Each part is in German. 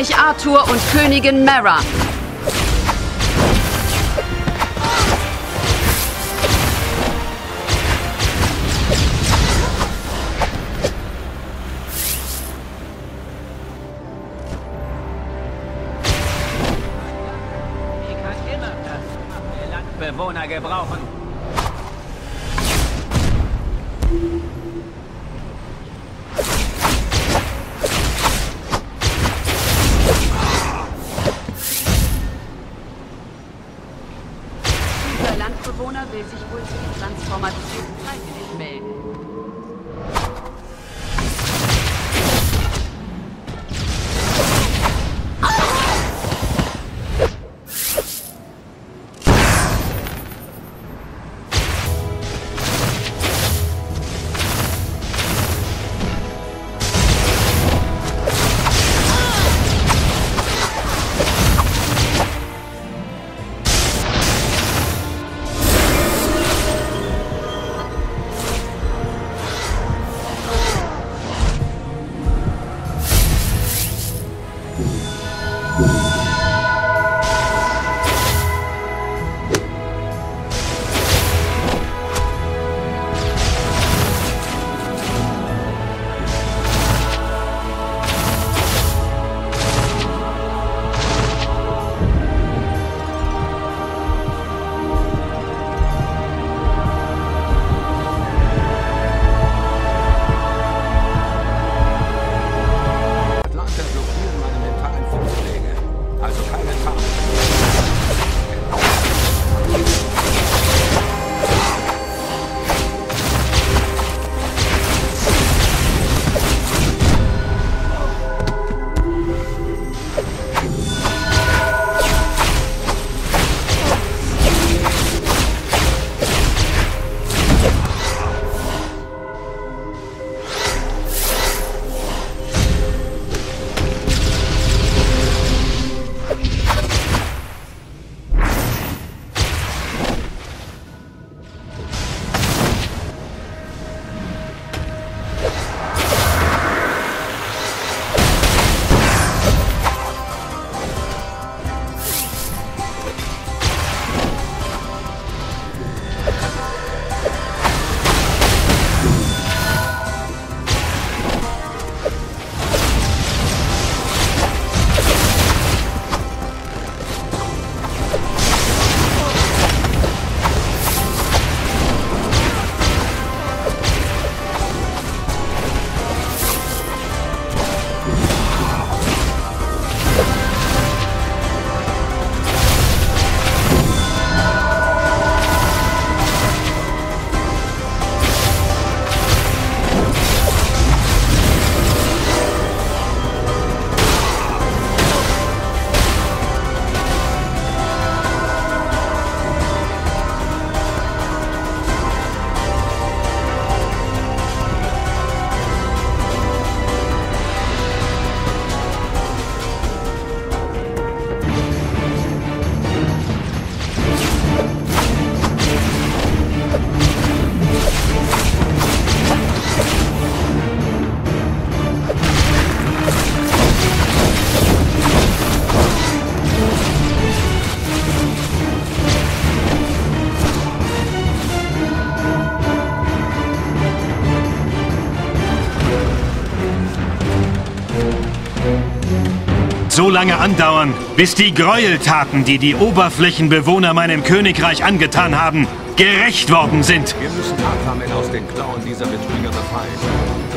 König Arthur und Königin Mara. Landbewohner gebrauchen. Will sich wohl zur Transformation freiwillig melden. So lange andauern, bis die Gräueltaten, die die Oberflächenbewohner meinem Königreich angetan haben, gerecht worden sind. Wir müssen Aquaman aus den Klauen dieser Betrüger befreien.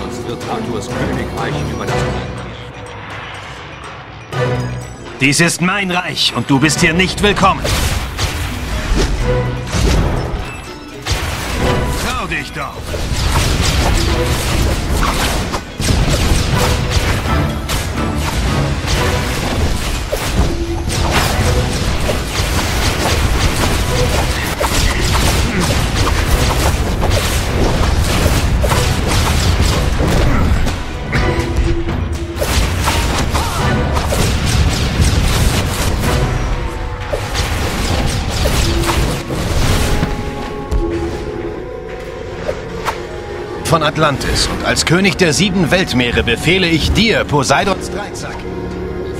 Sonst wird Arthurs Königreich über das Dies ist mein Reich und du bist hier nicht willkommen. Trau dich doch. Von Atlantis und als König der sieben Weltmeere befehle ich dir, Poseidons Dreizack,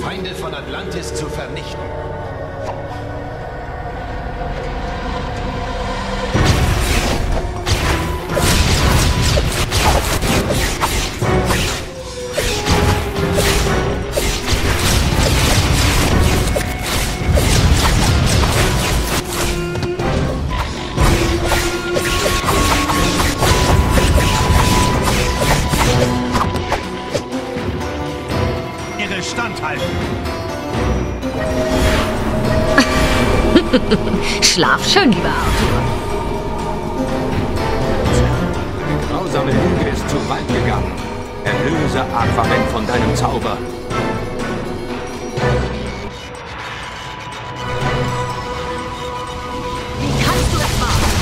Feinde von Atlantis zu vernichten. Schlaf schön, lieber Arthur. Deine grausame Lüge ist zu weit gegangen. Erlöse Aquaman von deinem Zauber. Wie kannst du es wagen?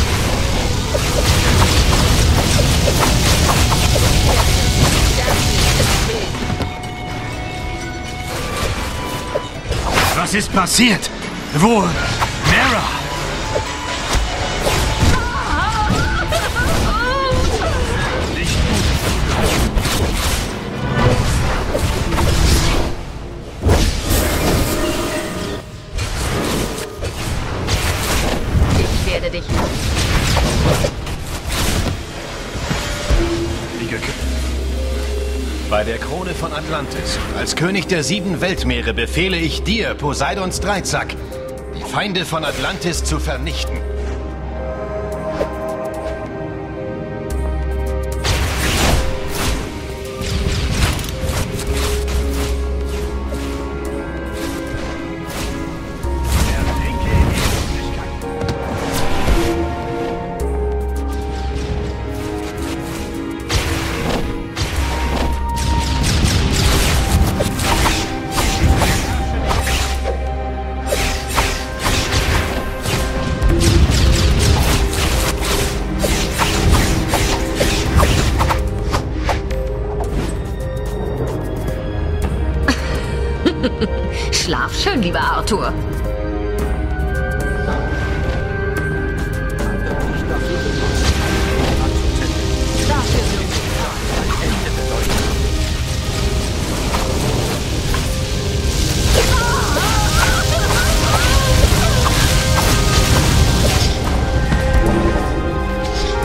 Was ist passiert? Wo? Dich. Bei der Krone von Atlantis, als König der sieben Weltmeere, befehle ich dir, Poseidons Dreizack, die Feinde von Atlantis zu vernichten. Arthur.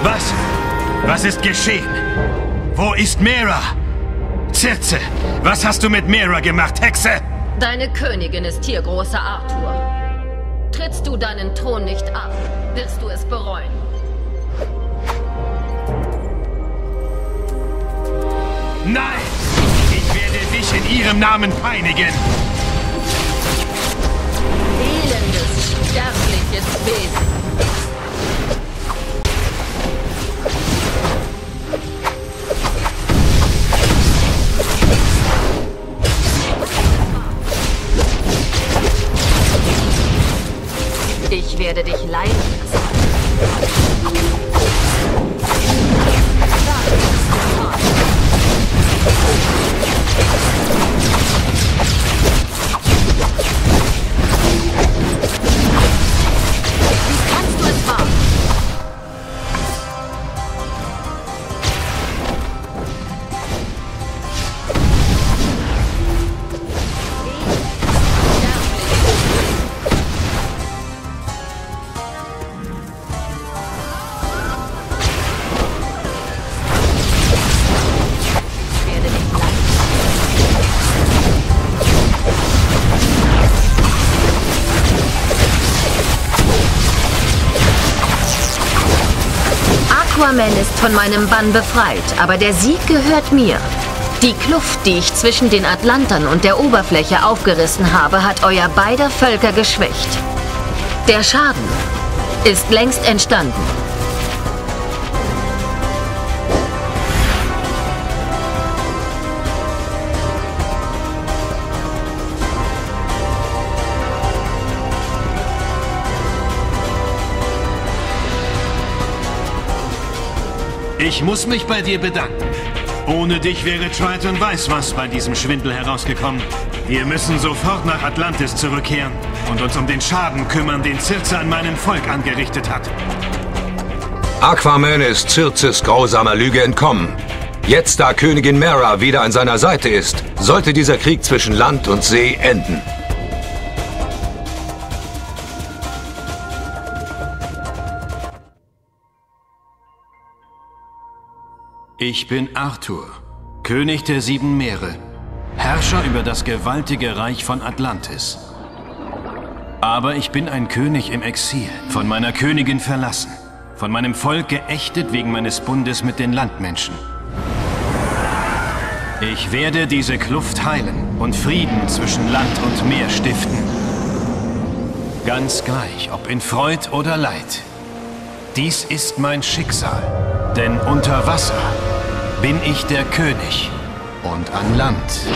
Was? Was ist geschehen? Wo ist Mera? Zirze, was hast du mit Mera gemacht, Hexe? Deine Königin ist hier, großer Arthur. Trittst du deinen Thron nicht ab, wirst du es bereuen. Nein! Ich werde dich in ihrem Namen peinigen! Elendes, sterbliches Wesen. Ich werde dich leiden lassen. Aquaman ist von meinem Bann befreit, aber der Sieg gehört mir. Die Kluft, die ich zwischen den Atlantern und der Oberfläche aufgerissen habe, hat euer beider Völker geschwächt. Der Schaden ist längst entstanden. Ich muss mich bei dir bedanken. Ohne dich wäre Triton weiß was bei diesem Schwindel herausgekommen. Wir müssen sofort nach Atlantis zurückkehren und uns um den Schaden kümmern, den Circe an meinem Volk angerichtet hat. Aquaman ist Zirzes grausamer Lüge entkommen. Jetzt, da Königin Mera wieder an seiner Seite ist, sollte dieser Krieg zwischen Land und See enden. Ich bin Arthur, König der sieben Meere, Herrscher über das gewaltige Reich von Atlantis. Aber ich bin ein König im Exil, von meiner Königin verlassen, von meinem Volk geächtet wegen meines Bundes mit den Landmenschen. Ich werde diese Kluft heilen und Frieden zwischen Land und Meer stiften. Ganz gleich, ob in Freud oder Leid. Dies ist mein Schicksal, denn unter Wasser bin ich der König und an Land.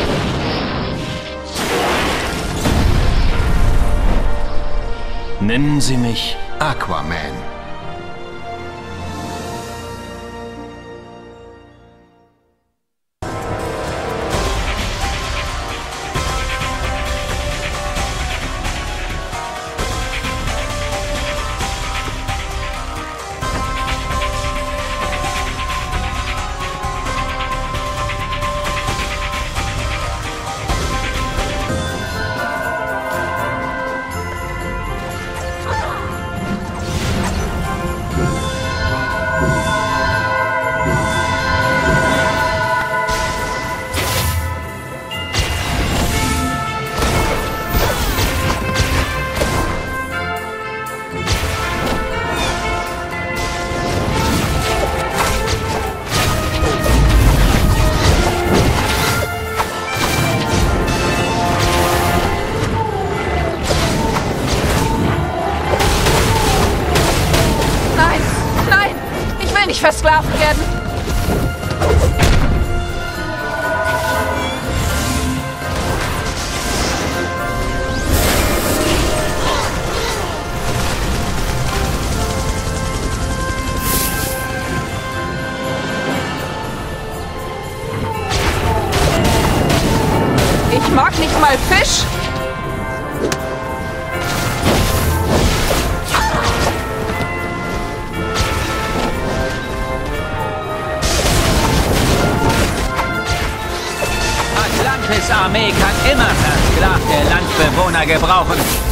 Nennen Sie mich Aquaman. Nicht versklavt werden. Armee kann immer versklavte Landbewohner gebrauchen.